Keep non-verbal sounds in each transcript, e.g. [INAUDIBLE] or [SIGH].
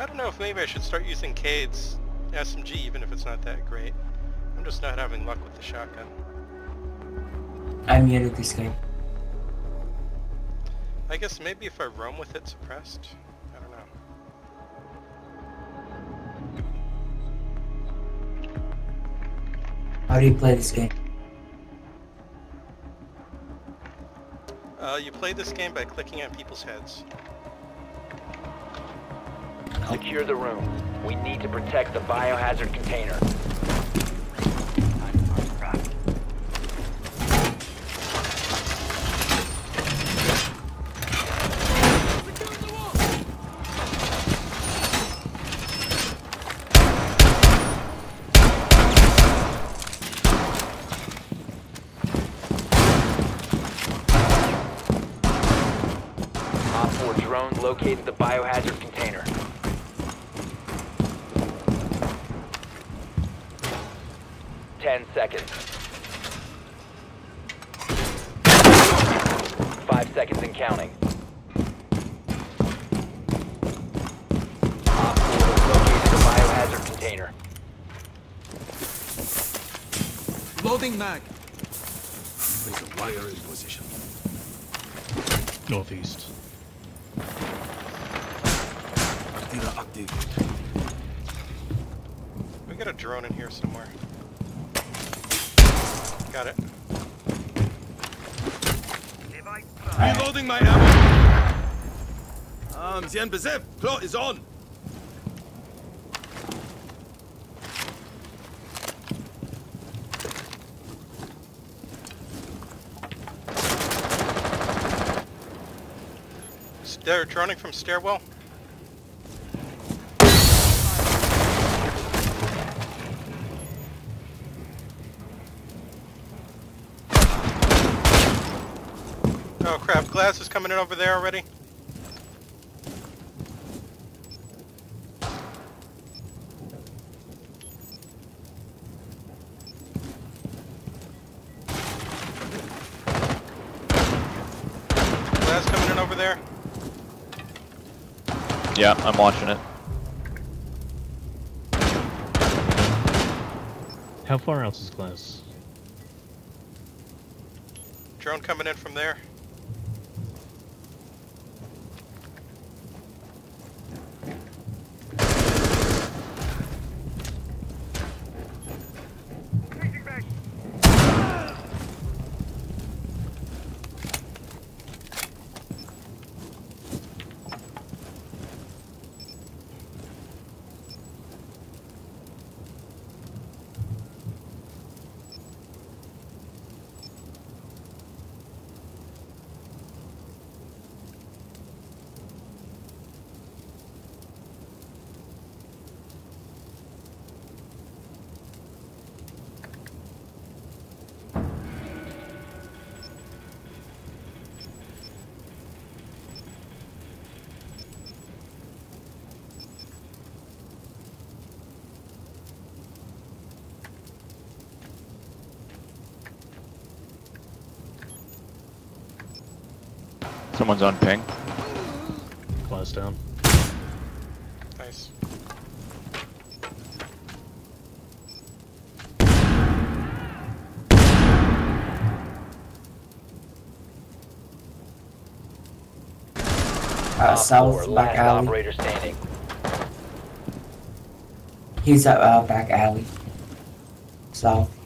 I don't know if maybe I should start using Kaid's SMG even if it's not that great. I'm just not having luck with the shotgun. I'm muted this game. I guess maybe if I roam with it suppressed? I don't know. How do you play this game? Uh, you play this game by clicking on people's heads. Secure the room. We need to protect the biohazard container. Op 4 drone located the biohazard container. Ten seconds. Five seconds and counting. Op 4 has located the biohazard container. Loading mag. There's a wire in position. Northeast. Antira active. We got a drone in here somewhere. Got it. Reloading my ammo. Um, Zien Bezef, claw is on. They're droning from stairwell. Oh crap, glass is coming in over there already. Glass coming in over there. Yeah, I'm watching it. How far out is glass? Drone coming in from there. Someone's on ping. Glass down. Nice. Uh, Op south 4, back alley. operator standing. He's at uh, back alley. South.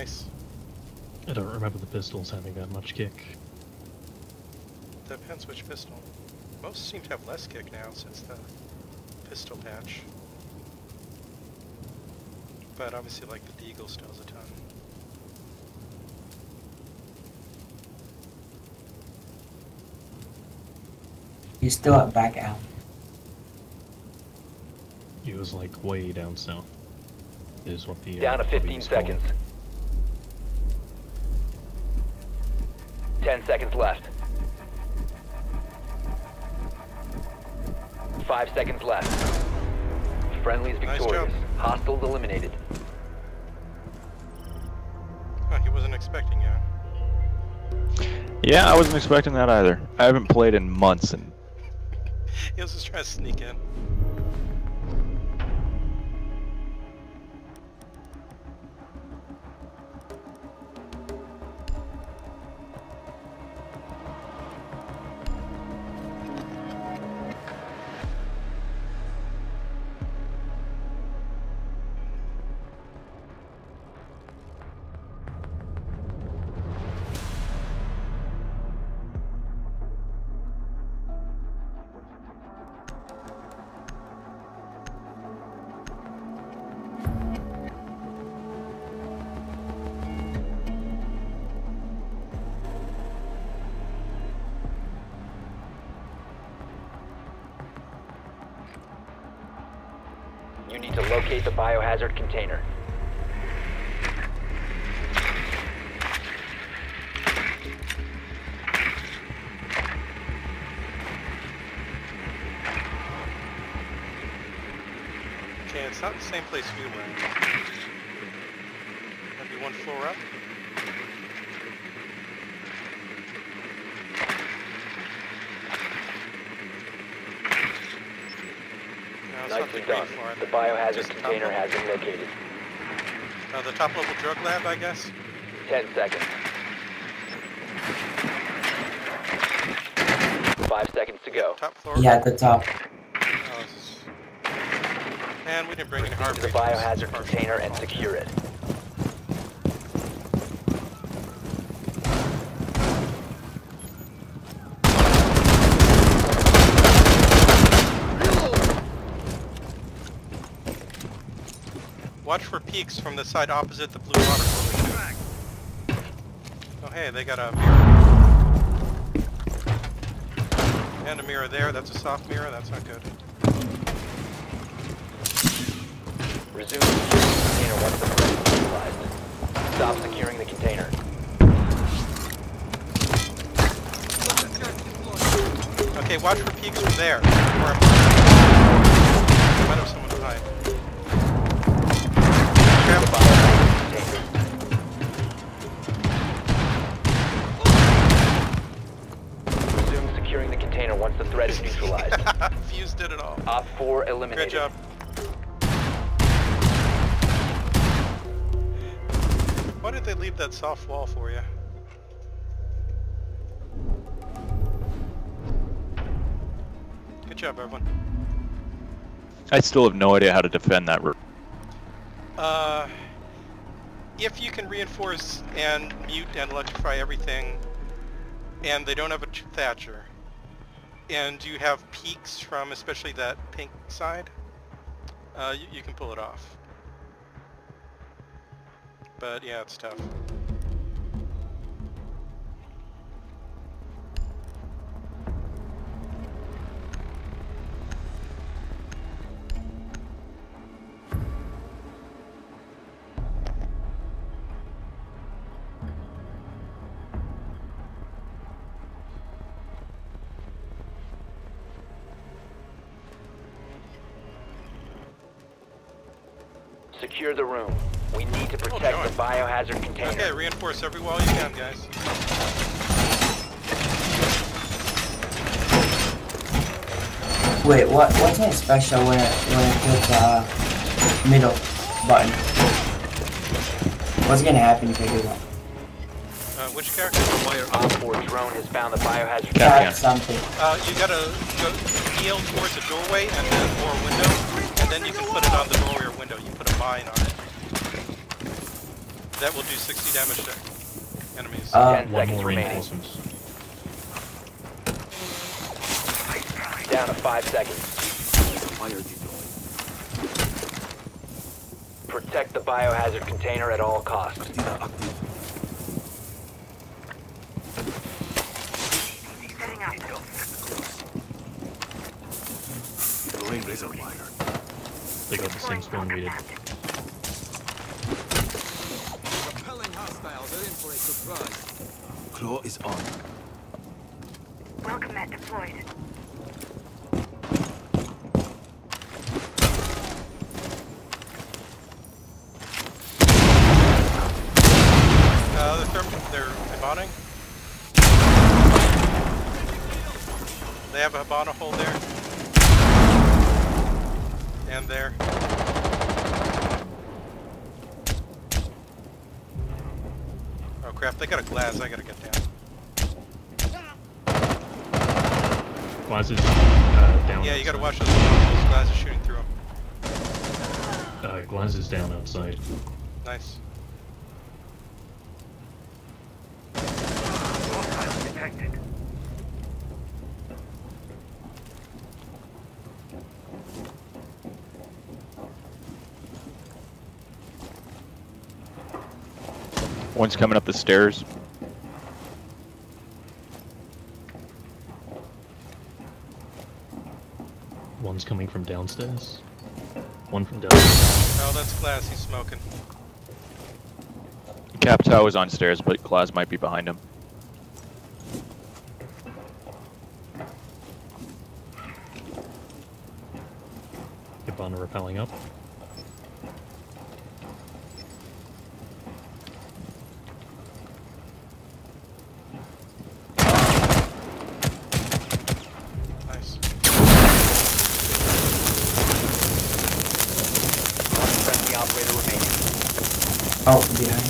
Nice. I don't remember the pistols having that much kick. Depends which pistol. Most seem to have less kick now since the pistol patch. But obviously like the Deagle still has a ton. He's still at back out. He was like way down south. is what the. uh, Down to 15 seconds. called. 10 seconds left. 5 seconds left. Friendly's Nice victorious. job. Hostiles eliminated. Huh, he wasn't expecting you. Yeah, I wasn't expecting that either. I haven't played in months, and [LAUGHS] He was just trying to sneak in. You need to locate the biohazard container. Okay, it's not the same place we were. Maybe one floor up. No, it's not Nicely the done. The biohazard Just container level. has been located. Uh, the top level drug lab, I guess. 10 seconds. 5 seconds to go. Top floor. Yeah, at the top. Oh, is... Man, we didn't bring any Proceed to the biohazard container and secure it. Watch for peaks from the side opposite the blue water. Oh hey, they got a mirror. And a mirror there, that's a soft mirror, that's not good. Resume container once the threat is neutralized. Stop securing the container. Okay, watch for peaks from there. I'm... Might have someone to hide. Resume securing the container once the threat is [LAUGHS] neutralized. Fuse did it all. Op 4 eliminated. Good job. Why did they leave that soft wall for you? Good job, everyone. I still have no idea how to defend that room. Uh, if you can reinforce and mute and electrify everything, and they don't have a Thatcher, and you have peaks from especially that pink side, uh, you, you can pull it off. But yeah, it's tough. Secure the room. We need to protect joy. the biohazard container. Okay, reinforce every wall you can, guys. Wait, what? What's my special when I when I click the middle button? What's gonna happen if I do that? Uh, which character? Op 4 drone has found the biohazard Cap Tap something. Uh, you gotta go kneel towards a doorway and then or a window, and then you can put it on the doorway or window. You put a mine on it. That will do 60 damage to enemies. Uh, Ten One seconds more remaining. reinforcements. Down to 5 seconds. Protect the biohazard container at all costs. thing's being raided. Claw is on. Welcome mat deployed. Uh, they're, they're Hibana. They have a Hibana hole there. And there. Crap, they got a glass, I gotta get down. Glass is uh, down. Yeah, you gotta watch those, those glasses shooting through them. Uh, glass is down outside. Nice. One's coming up the stairs. One's coming from downstairs. One from downstairs. Oh, that's glass, he's smoking. Cap is on stairs, but Claus might be behind him. Hibana repelling up. Nice. One friendly operator remaining. Oh, behind.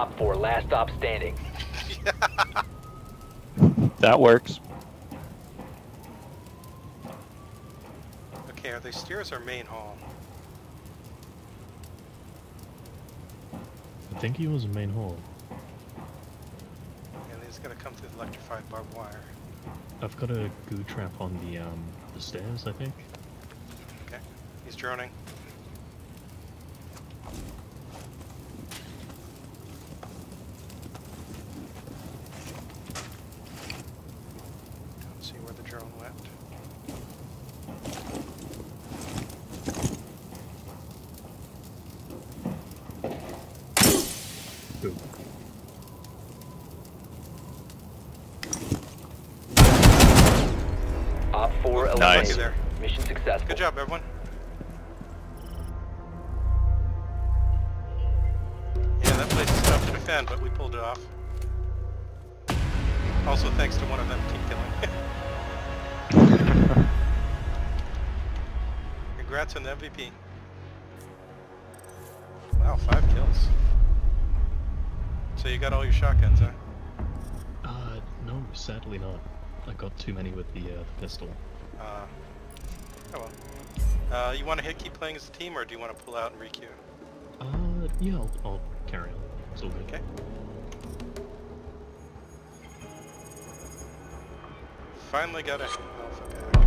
Op 4, last stop standing. [LAUGHS] That works. Okay, are they stairs or main hall? I think he was in main hall. And he's gonna come through the electrified barbed wire. I've got a goo trap on the um the stairs. I think. Okay, he's droning. Don't see where the drone went. Goo. Op 4 Nice. eliminated. Lucky there. Mission successful. Good job, everyone. Yeah, that place is tough to defend, but we pulled it off. Also thanks to one of them team killing. [LAUGHS] Congrats on the MVP. Wow, five kills. So you got all your shotguns, huh? Uh, no, sadly not. I got too many with the, uh, the pistol. Uh, oh well. Uh, you want to hit keep playing as a team, or do you want to pull out and requeue? Uh, yeah, I'll, I'll carry on. It's all good. Okay. Finally got a alpha pack.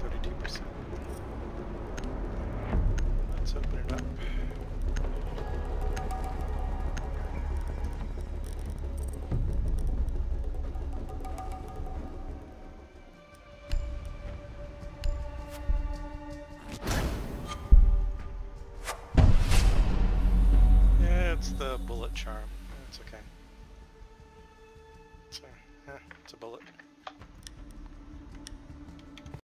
Thirty-two percent. Let's open it up.